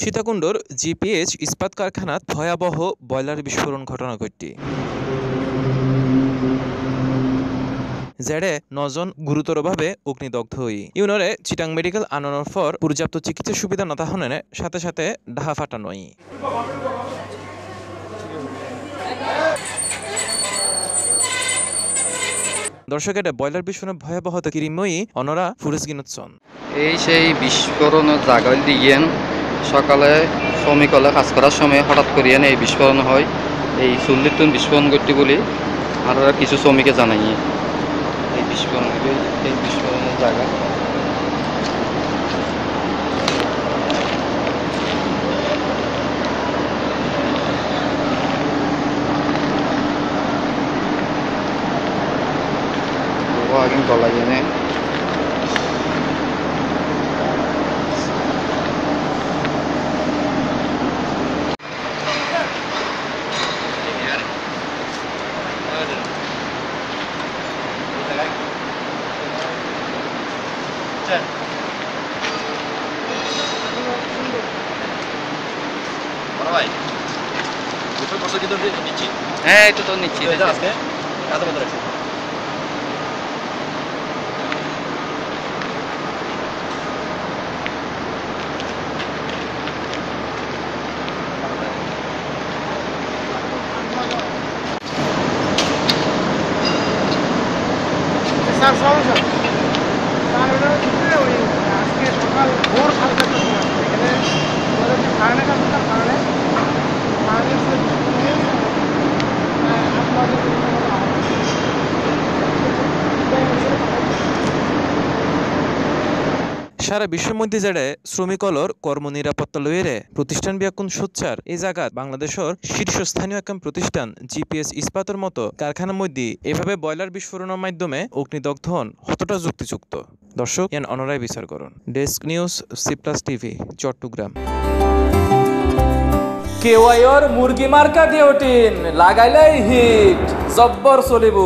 সীতাকুণ্ডর GPH ইস্পাত কারখানাত ভয়াবহ boiler বিস্ফোরণ ঘটনা ঘটটি জেডে নজন গুরুতরভাবে অগ্নিদগ্ধ হই। ইউনরে চিটাং মেডিকেল আনানোর পর পর্যাপ্ত চিকিৎসা সুবিধা না নতাহনে সাথে সাথে ডাহা ফাটানোই দর্শক, এটা বয়লার বিস্ফোরণের ভয়াবহতা কিরিময়ী অনরা ফুরেস গিনতসন এই সেই বিস্ফোরণের জায়গায় দিয়েন সকালে শ্রমিকলে কাজ করার সময় হঠাৎ করিয়েন এই বিস্ফোরণ হয়। এই চুল্লিতুন বিস্ফোরণ করতে বলি আর কিছু শ্রমিকে জানাই এই বিস্ফোরণ এই বিস্ফোরণের জায়গা। আগে গলাই এনে ভাই গোসল করছ কিন্তু নিচ্ছি হ্যাঁ এটা তো নিচ্ছি আজকে কাজে মতো রাখছি স্যার সমস্যা স্যার সারা বিশ্বের মধ্যে জেড়ে শ্রমিকলর কর্ম নিরাপত্তা লইরে প্রতিষ্ঠান বিয়াকুন সোচ্চার। এই জায়গাত বাংলাদেশের শীর্ষস্থানীয় একম প্রতিষ্ঠান, জিপিএস ইস্পাতের মতো কারখানার মধ্যে এভাবে বয়লার বিস্ফোরণের মাধ্যমে অগ্নিদগ্ধ হন কতটা যুক্তিযুক্ত। দর্শক এন অনরায় বিচার করুন। Desk news, C plus TV, Chittagong. কেওয়াইর মুরগি মার্কা ডিওটিন লাগাইলেই হিট, জব্বর চলিব।